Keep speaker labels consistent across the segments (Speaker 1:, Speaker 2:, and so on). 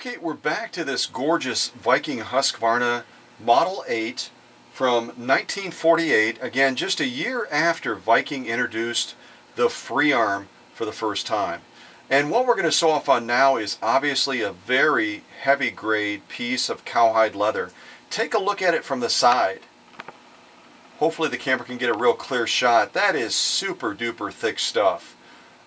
Speaker 1: Okay, we're back to this gorgeous Viking Husqvarna Model 8 from 1948. Again, just a year after Viking introduced the free arm for the first time. And what we're going to sew off on now is obviously a very heavy grade piece of cowhide leather. Take a look at it from the side. Hopefully the camera can get a real clear shot. That is super duper thick stuff.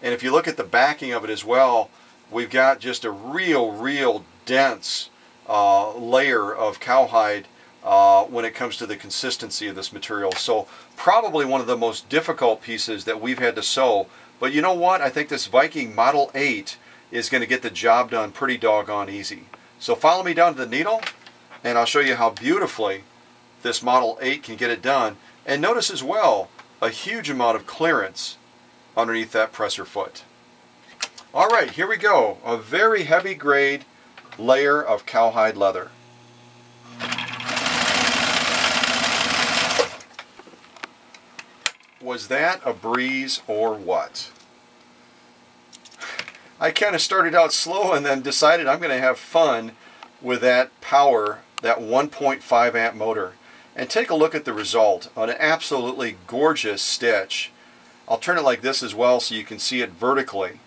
Speaker 1: And if you look at the backing of it as well, we've got just a real, real dense uh, layer of cowhide uh, when it comes to the consistency of this material. So probably one of the most difficult pieces that we've had to sew. But you know what? I think this Viking Model 8 is going to get the job done pretty doggone easy. So follow me down to the needle and I'll show you how beautifully this Model 8 can get it done. And notice as well a huge amount of clearance underneath that presser foot. All right, here we go. A very heavy grade layer of cowhide leather. Was that a breeze or what? I kind of started out slow and then decided I'm going to have fun with that power, that 1.5 amp motor. And take a look at the result. An absolutely gorgeous stitch. I'll turn it like this as well so you can see it vertically.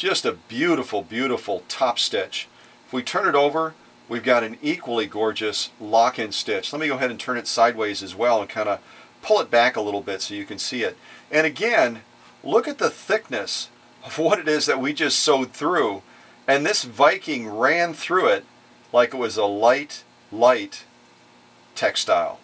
Speaker 1: Just a beautiful, beautiful top stitch. If we turn it over, we've got an equally gorgeous lock-in stitch. Let me go ahead and turn it sideways as well and kind of pull it back a little bit so you can see it. And again, look at the thickness of what it is that we just sewed through. And this Viking ran through it like it was a light, light textile.